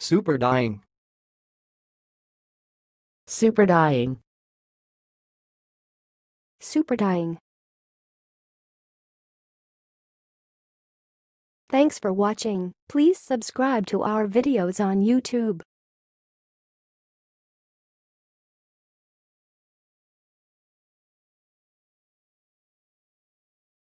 Super dying. Super dying. Super dying. Thanks for watching. Please subscribe to our videos on YouTube.